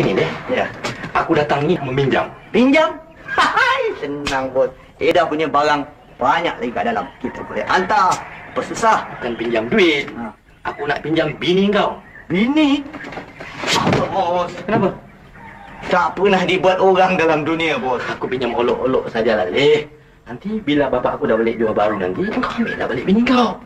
begini deh. Ya. Aku datang ni meminjam. Pinjam? Hai, senang bos. Eda punya barang banyak lagi kat dalam. Kita boleh hantar. Apa susah? Bukan pinjam duit. Ha. Aku nak pinjam bini kau. Bini? Apa bos? Kenapa? Tak pernah dibuat orang dalam dunia bos. Aku pinjam olok-olok sajalah, Leh. Nanti bila bapak aku dah balik jual baru nanti, kau ambil dah balik bini kau.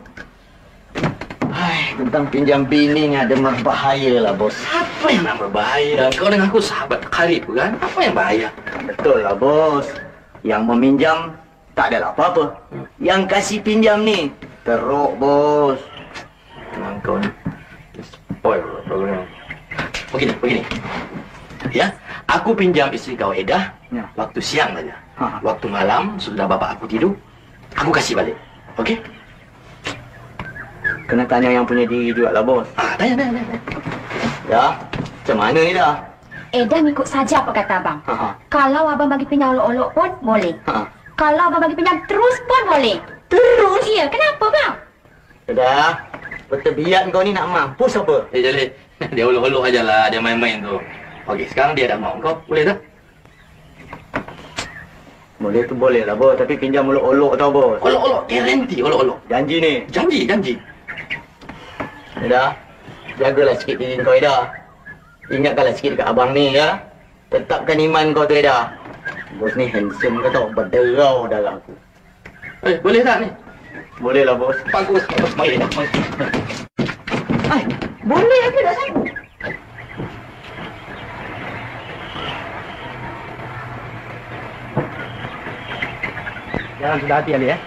Tentang pinjam bini ni ada berbahaya lah bos. Apa yang nak berbahaya? Kau dengan aku sahabat karib kan? Apa yang bahaya? Betul lah bos. Yang meminjam tak adalah apa-apa. Yang kasih pinjam ni teruk bos. Memang kau ni spoil program. Begini, begini. Ya, aku pinjam isteri kau Edah Ya. waktu siang saja. Ha. Waktu malam sudah bapak aku tidur, aku kasih balik. Okey? Kena tanya yang punya diri juga lah bos. Ah, tanya, tanya, tanya. Ya, macam mana ni dah? Edah ikut saja apa kata abang. Ha, ha. Kalau abang bagi pinjam olok-olok pun boleh. Ha. Kalau abang bagi pinjam terus pun boleh. Terus? Iya, kenapa bang? Dah. Pertebiat kau ni nak mampus apa? Eh, Jalil. Dia olok-olok aja lah, dia main-main tu. Okey, sekarang dia dah mau. Kau boleh tak? Boleh tu boleh lah bos, tapi pinjam olok-olok tau bos. Olok-olok, guarantee olok-olok. Janji ni. Janji, janji. Dah. Jagalah sikit diri kau Eda. Ingatkanlah sikit dekat abang ni ya. Tetapkan iman kau tu Eda. Bos ni handsome ke tau, berderau dalam aku. Eh, boleh tak ni? Boleh lah bos. Bagus. Mari, mari. Ay, boleh ke tak sanggup? Jangan sudah hati Ali, eh.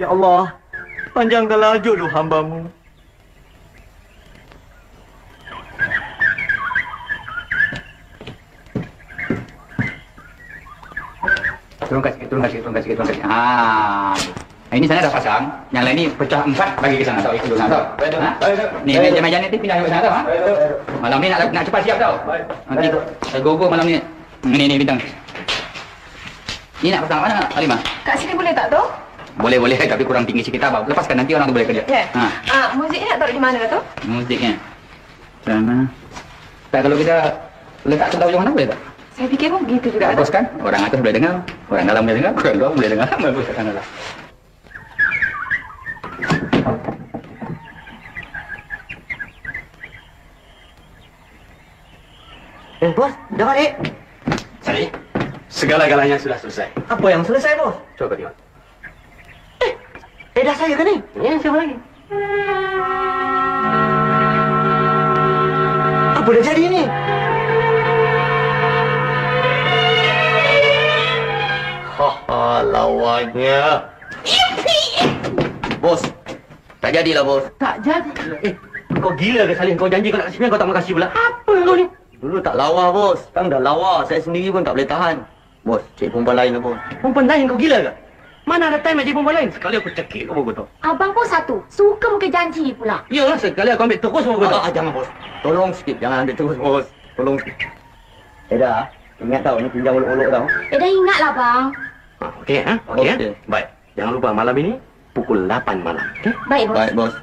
Ya Allah, panjangkanlah jodoh hambamu. Turunkan sikit, turunkan sikit, turunkan sikit, turunkan sikit. Ah. Nah, ini sana dah pasang. Yang lain ni pecah empat bagi ke sana tau. Ikut sana tau. Ha? Ni meja-meja ni pindah ke sana tau. Ha? Malam ni nak nak cepat siap tau. Nanti saya gogo malam ni. Ni ni bintang. Ni nak pasang mana Alimah? Kat sini boleh tak tu? Boleh boleh tapi kurang tinggi sikit abang. Lepaskan nanti orang tu boleh kerja. Ya. Ha. Ah, muzik ni nak taruh di mana tu? Musiknya. Sana. Tak kalau kita letak sebelah ujung mana boleh tak? Saya fikir pun begitu juga. Bagus kan? Orang atas boleh dengar, orang dalam boleh dengar, orang luar boleh dengar. Bagus sana lah. Eh bos, dah balik. Sari, segala-galanya sudah selesai. Apa yang selesai bos? Coba tengok. Eh dah saya ke ni? Ya, siapa lagi? Apa dah jadi ni? Haha, lawannya. Bos, tak jadilah bos. Tak jadi. Eh, kau gila ke Salih? Kau janji kau nak kasih kau tak mau kasih pula. Apa kau ni? Dulu tak lawa bos, sekarang dah lawa. Saya sendiri pun tak boleh tahan. Bos, cik perempuan lain lah bos. Perempuan lain kau gila ke? Mana ada time nak jadi perempuan lain? Sekali aku cekik kau begitu. Abang pun satu. Suka muka janji pula. Iyalah, sekali aku ambil terus kau begitu. Ah, ah, jangan bos. Tolong sikit, jangan ambil terus bos. Tolong sikit. Eh dah, ingat tau, ni pinjam olok-olok tau. Edah ingatlah bang. Ha, okey, ha? Okey, Okey. ha? Baik. Jangan lupa malam ini pukul 8 malam. Okey? Baik bos. Baik bos.